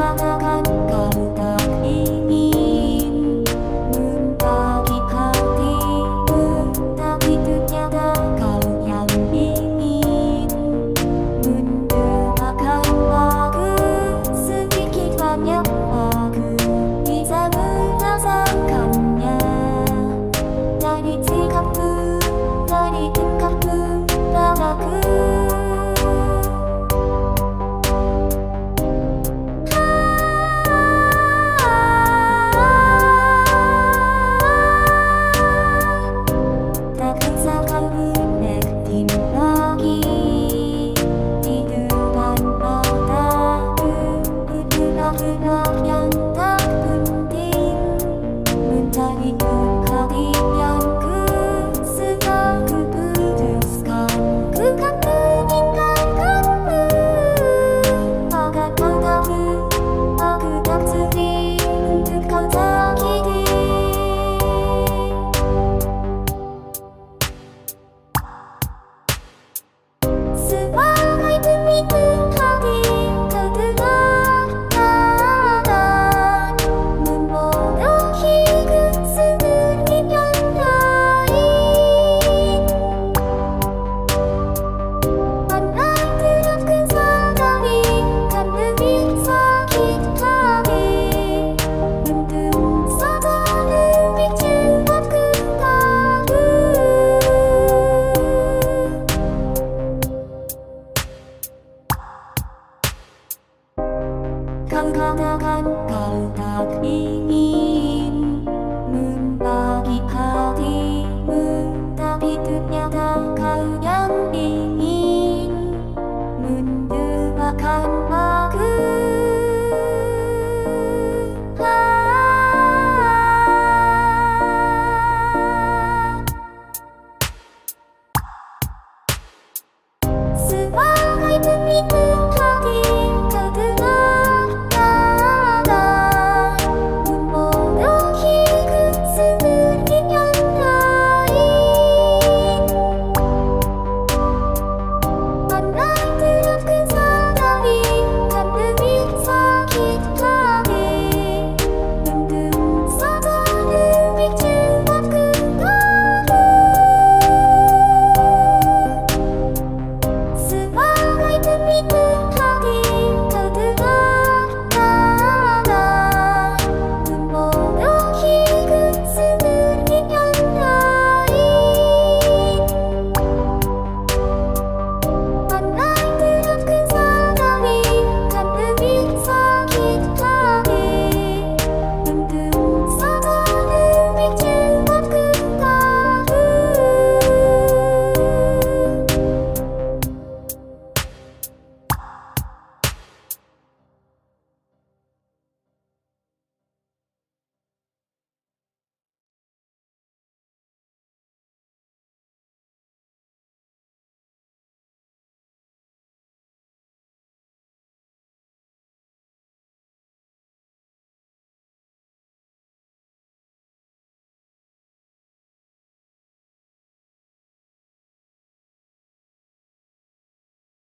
come on. Everybody